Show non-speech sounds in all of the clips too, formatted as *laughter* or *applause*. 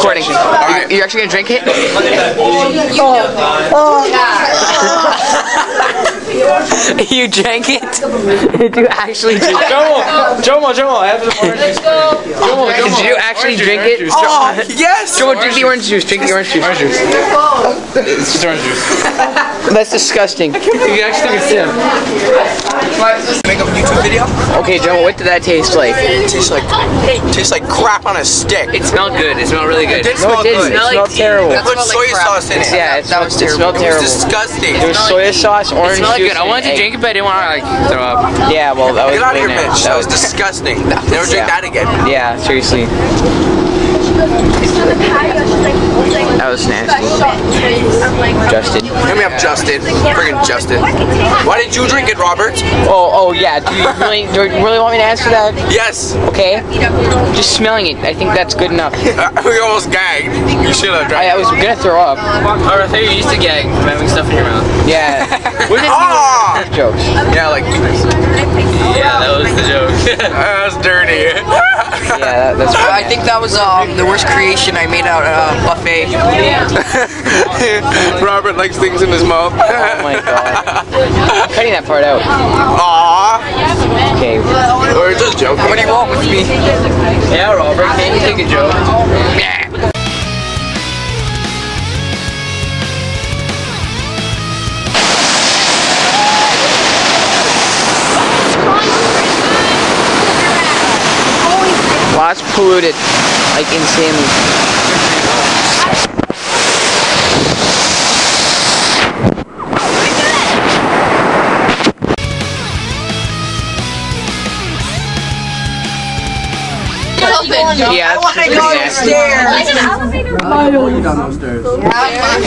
recording. You're actually gonna drink it? Oh. Oh. *laughs* *laughs* you drank it? Did you actually drink it? Jomo, Jomo, Jomo, I have some orange juice. Jomo, Jomo. Did you actually Orange drink orange it? Oh, yes! Joe, drink the orange juice. Drink the orange juice. Orange juice. It's just orange juice. That's disgusting. You can actually think it's him. Make a YouTube video? Okay, Joe, what did that taste like? Tastes like tastes like crap on a stick. It smelled good. It smelled really good. It did No, it didn't. good. It smelled terrible. Put soy sauce in it. Yeah, it, That was it smelled It was disgusting. There was soy sauce, orange juice, good. I wanted to drink it, but I didn't want to like throw up. Yeah, well, that was Get out of here, bitch. That was disgusting. Never drink that again. Yeah, seriously. That was nasty. Justin. Let me have Justin. Friggin' Justin. Why did you drink it, Robert? Oh, oh yeah. Do you really, do you really want me to answer that? Yes. Okay. Just smelling it. I think that's good enough. *laughs* We almost gagged. You should have I, drank I was gonna throw up. Or I thought you used to gag from having stuff in your mouth. Yeah. What did you jokes? Yeah, like, Yeah, that was the joke. *laughs* that's dirty. *laughs* Yeah, that, that's. I think that was um, the worst creation I made out of uh, buffet. *laughs* Robert likes things in his mouth. Oh my god. I'm *laughs* cutting that part out. Aww. Okay. We're just joking. What do you want with me? yeah, Robert, can't you take a joke? Well, it's polluted, like insanely. Yeah, it's pretty nasty.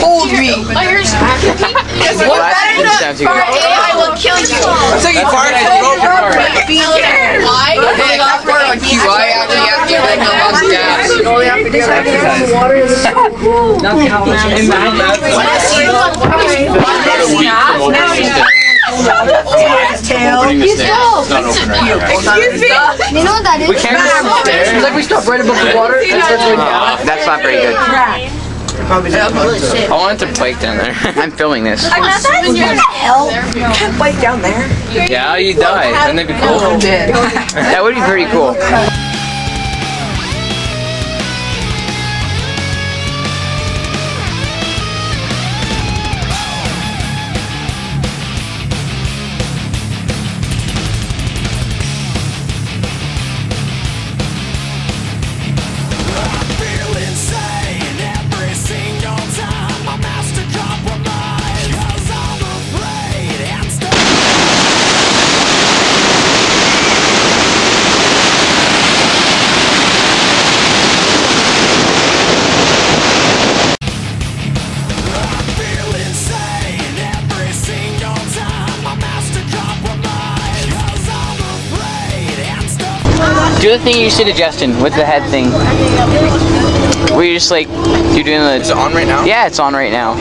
Hold me. Well, that didn't sound too good. I will kill you. Take your part and go for it. Be scared. Why? Hey, that part on QI after you have to like the *laughs* mustache. You know what that is? It's like we stopped right above the water. That's, what's going down. That's not very good. Oh, I wanted to bike down there. *laughs* I'm filming this. What the hell? Can't bite down there. yeah, you die. Wouldn't that be cool? That would be pretty cool. Do the thing you used to Justin with the head thing. Where you just like you're doing the. Is it on right now? Yeah, it's on right now. *laughs*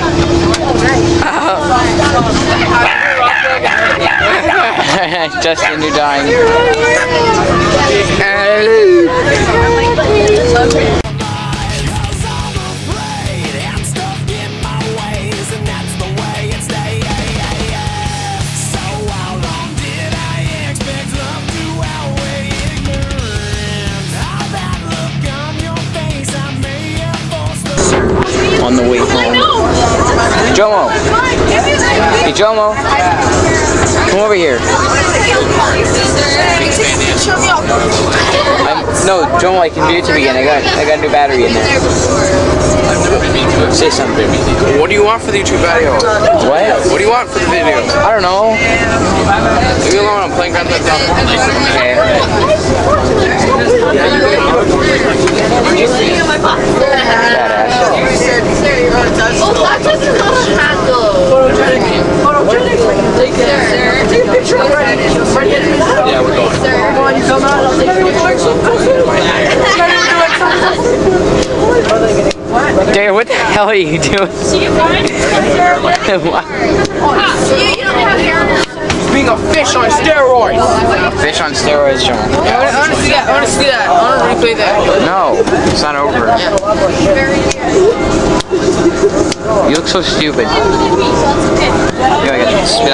*laughs* Justin, you're dying. *laughs* Jomo. Hey, Jomo. Come over here. I'm, no, Jomo, I can do it to begin. I got, I got a new battery in there. Say something. What do you want for the YouTube video? What? What do you want for the video? I don't know. Leave me alone. I'm playing Grand Theft Auto. Okay. Badass. Oh, that doesn't know how to handle. Yeah, we're going. Dare, what the hell are you doing? What? Ah, you, you don't have hair. Being a fish on steroids. Fish on steroids, John. I want to see that. I want to see that. I want to replay that. No, it's not over. You look so stupid. Yeah, I got to spit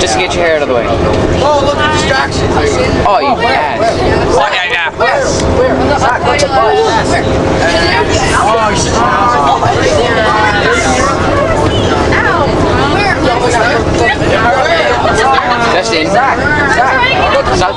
Just to get your hair out of the way. Oh, look, distraction. Oh, you ass. Oh, yeah, yeah. Justin. Stop